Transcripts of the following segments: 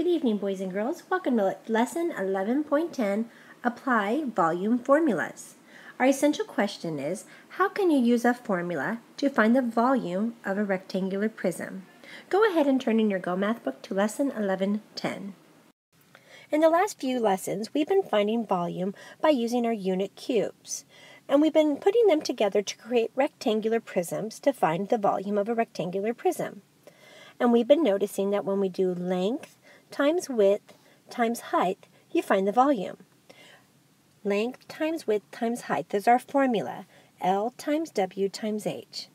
Good evening, boys and girls. Welcome to Lesson 11.10, Apply Volume Formulas. Our essential question is, how can you use a formula to find the volume of a rectangular prism? Go ahead and turn in your Go Math book to Lesson 11.10. In the last few lessons, we've been finding volume by using our unit cubes. And we've been putting them together to create rectangular prisms to find the volume of a rectangular prism. And we've been noticing that when we do length times width times height, you find the volume. Length times width times height is our formula, L times W times H.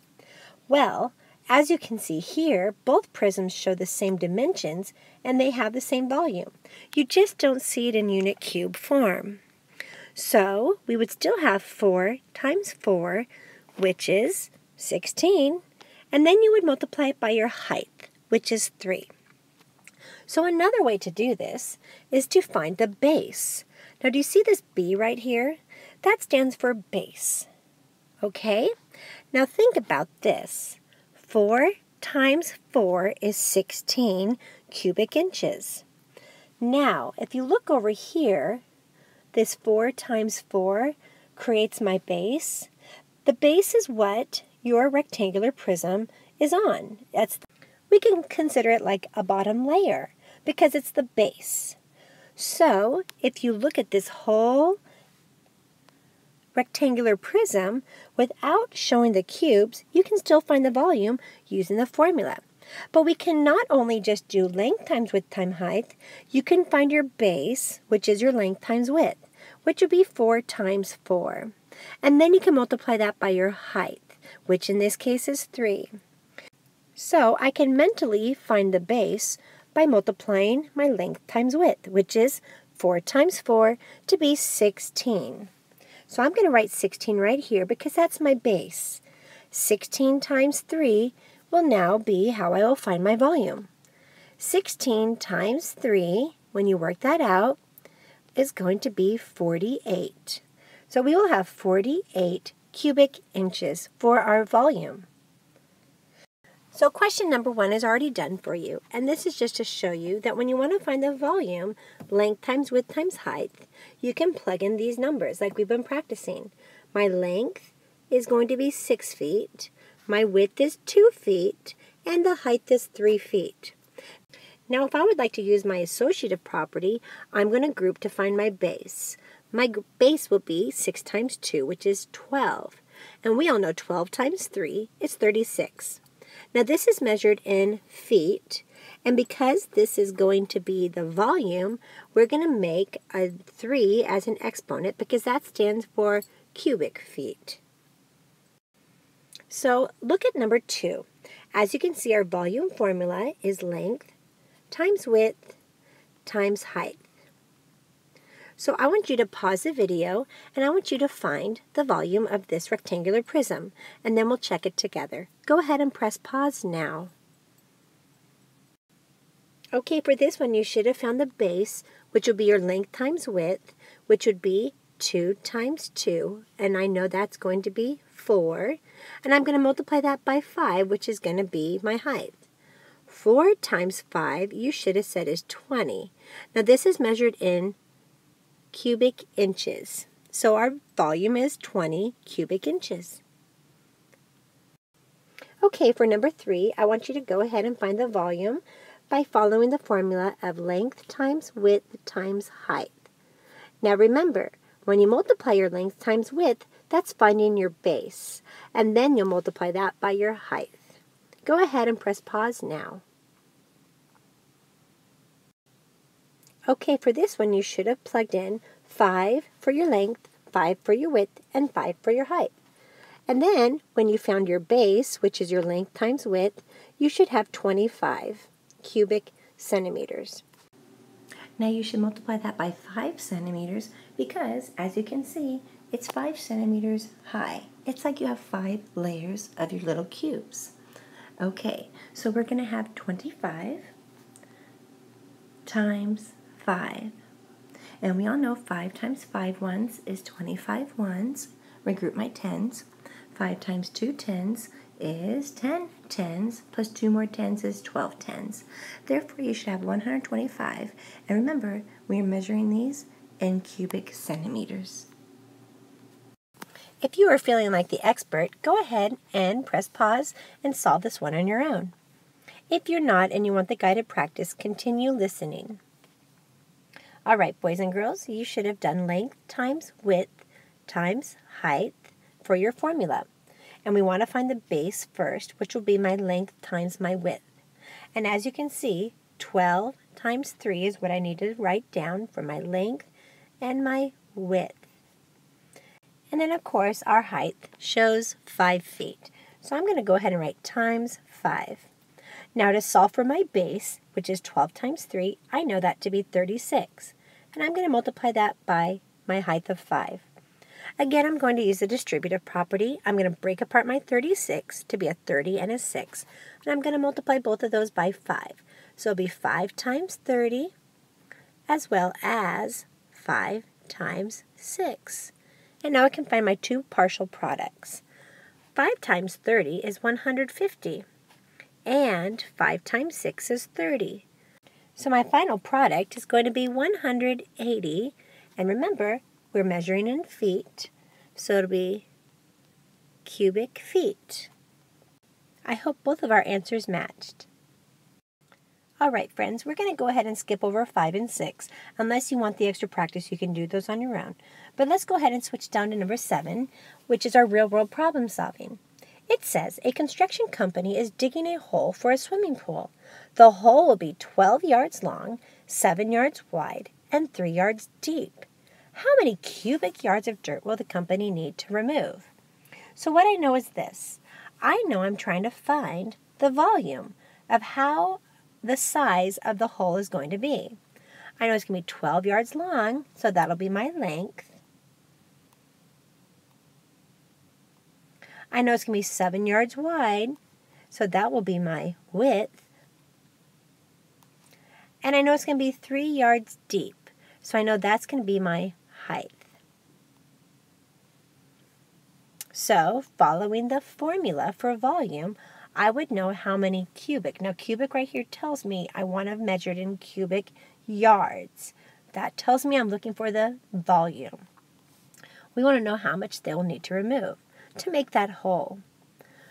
Well, as you can see here, both prisms show the same dimensions and they have the same volume. You just don't see it in unit cube form. So we would still have 4 times 4, which is 16, and then you would multiply it by your height, which is 3. So another way to do this is to find the base. Now do you see this B right here? That stands for base. Okay? Now think about this. 4 times 4 is 16 cubic inches. Now, if you look over here, this 4 times 4 creates my base. The base is what your rectangular prism is on. That's we can consider it like a bottom layer because it's the base. So if you look at this whole rectangular prism without showing the cubes, you can still find the volume using the formula. But we can not only just do length times width times height, you can find your base, which is your length times width, which would be 4 times 4. And then you can multiply that by your height, which in this case is 3. So I can mentally find the base by multiplying my length times width, which is 4 times 4 to be 16. So I'm going to write 16 right here because that's my base. 16 times 3 will now be how I will find my volume. 16 times 3, when you work that out, is going to be 48. So we will have 48 cubic inches for our volume. So question number one is already done for you, and this is just to show you that when you want to find the volume, length times width times height, you can plug in these numbers like we've been practicing. My length is going to be 6 feet, my width is 2 feet, and the height is 3 feet. Now if I would like to use my associative property, I'm going to group to find my base. My base will be 6 times 2, which is 12. And we all know 12 times 3 is 36. Now this is measured in feet, and because this is going to be the volume, we're going to make a 3 as an exponent because that stands for cubic feet. So look at number 2. As you can see, our volume formula is length times width times height. So I want you to pause the video and I want you to find the volume of this rectangular prism and then we'll check it together. Go ahead and press pause now. Okay, for this one you should have found the base, which would be your length times width, which would be 2 times 2, and I know that's going to be 4. And I'm going to multiply that by 5, which is going to be my height. 4 times 5, you should have said is 20. Now this is measured in cubic inches. So our volume is 20 cubic inches. Okay, for number three, I want you to go ahead and find the volume by following the formula of length times width times height. Now remember, when you multiply your length times width, that's finding your base, and then you'll multiply that by your height. Go ahead and press pause now. Okay, for this one you should have plugged in 5 for your length, 5 for your width, and 5 for your height. And then, when you found your base, which is your length times width, you should have 25 cubic centimeters. Now you should multiply that by 5 centimeters because, as you can see, it's 5 centimeters high. It's like you have 5 layers of your little cubes. Okay, so we're going to have 25 times 5. And we all know 5 times 5 ones is 25 ones. Regroup my tens. 5 times 2 tens is 10 tens, plus 2 more tens is 12 tens. Therefore, you should have 125. And remember, we are measuring these in cubic centimeters. If you are feeling like the expert, go ahead and press pause and solve this one on your own. If you're not and you want the guided practice, continue listening. All right, boys and girls, you should have done length times width times height for your formula. And we want to find the base first, which will be my length times my width. And as you can see, 12 times 3 is what I need to write down for my length and my width. And then, of course, our height shows 5 feet. So I'm going to go ahead and write times 5. Now to solve for my base, which is 12 times 3, I know that to be 36. And I'm going to multiply that by my height of 5. Again, I'm going to use the distributive property. I'm going to break apart my 36 to be a 30 and a 6. And I'm going to multiply both of those by 5. So it'll be 5 times 30 as well as 5 times 6. And now I can find my two partial products. 5 times 30 is 150. And 5 times 6 is 30. So my final product is going to be 180. And remember, we're measuring in feet, so it'll be cubic feet. I hope both of our answers matched. All right, friends, we're going to go ahead and skip over 5 and 6. Unless you want the extra practice, you can do those on your own. But let's go ahead and switch down to number 7, which is our real-world problem solving. It says a construction company is digging a hole for a swimming pool. The hole will be 12 yards long, 7 yards wide, and 3 yards deep. How many cubic yards of dirt will the company need to remove? So what I know is this. I know I'm trying to find the volume of how the size of the hole is going to be. I know it's going to be 12 yards long, so that'll be my length. I know it's going to be 7 yards wide, so that will be my width. And I know it's going to be 3 yards deep, so I know that's going to be my height. So, following the formula for volume, I would know how many cubic. Now, cubic right here tells me I want to measure it in cubic yards. That tells me I'm looking for the volume. We want to know how much they'll need to remove to make that hole.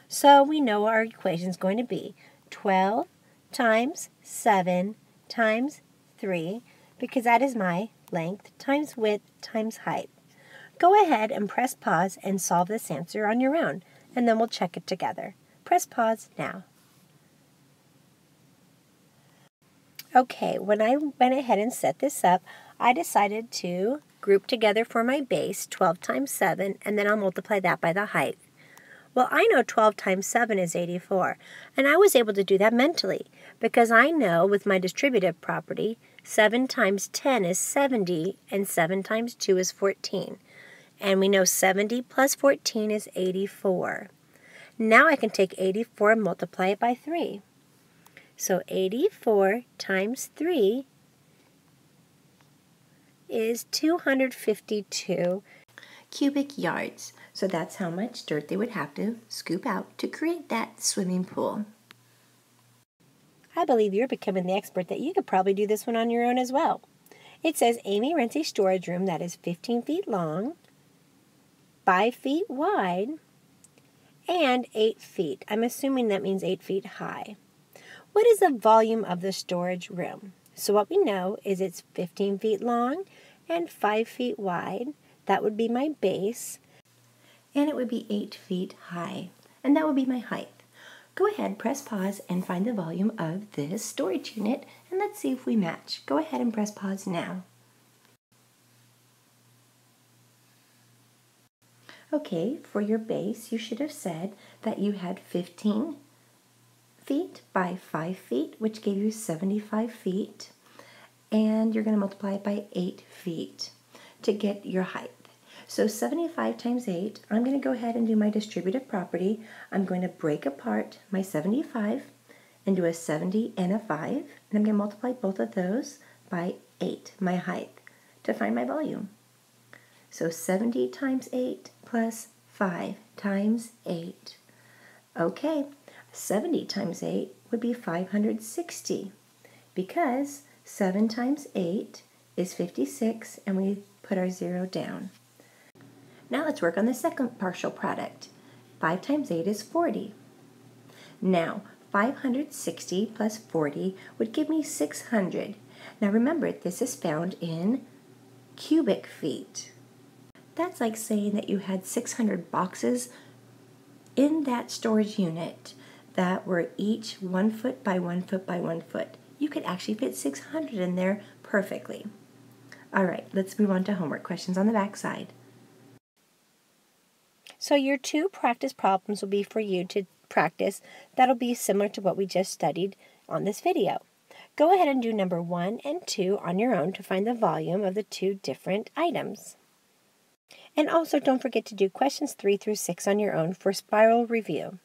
So we know our equation is going to be 12 times 7 times 3 because that is my length times width times height. Go ahead and press pause and solve this answer on your own, and then we'll check it together. Press pause now. Okay, when I went ahead and set this up, I decided to group together for my base 12 times 7, and then I'll multiply that by the height. Well, I know 12 times 7 is 84, and I was able to do that mentally because I know with my distributive property 7 times 10 is 70, and 7 times 2 is 14. And we know 70 plus 14 is 84. Now I can take 84 and multiply it by 3. So 84 times 3 is 252 cubic yards. So that's how much dirt they would have to scoop out to create that swimming pool. I believe you're becoming the expert that you could probably do this one on your own as well. It says Amy rents a storage room that is 15 feet long, 5 feet wide, and 8 feet. I'm assuming that means 8 feet high. What is the volume of the storage room? So what we know is it's 15 feet long and 5 feet wide. That would be my base. And it would be 8 feet high. And that would be my height. Go ahead, press pause, and find the volume of this storage unit, and let's see if we match. Go ahead and press pause now. Okay, for your base, you should have said that you had 15 feet by 5 feet, which gave you 75 feet, and you're going to multiply it by 8 feet to get your height. So 75 times 8, I'm going to go ahead and do my distributive property. I'm going to break apart my 75 and do a 70 and a 5, and I'm going to multiply both of those by 8, my height, to find my volume. So 70 times 8 plus 5 times 8. Okay, 70 times 8 would be 560 because 7 times 8 is 56 and we put our zero down. Now let's work on the second partial product. 5 times 8 is 40. Now, 560 plus 40 would give me 600. Now remember, this is found in cubic feet. That's like saying that you had 600 boxes in that storage unit that were each one foot by one foot by one foot. You could actually fit 600 in there perfectly. All right, let's move on to homework questions on the back side. So your two practice problems will be for you to practice. That'll be similar to what we just studied on this video. Go ahead and do number one and two on your own to find the volume of the two different items. And also don't forget to do questions three through six on your own for spiral review.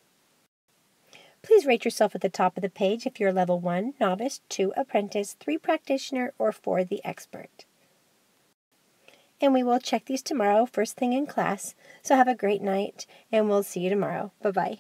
Please rate yourself at the top of the page if you're level 1, novice, 2, apprentice, 3, practitioner, or 4, the expert. And we will check these tomorrow, first thing in class. So have a great night, and we'll see you tomorrow. Bye bye.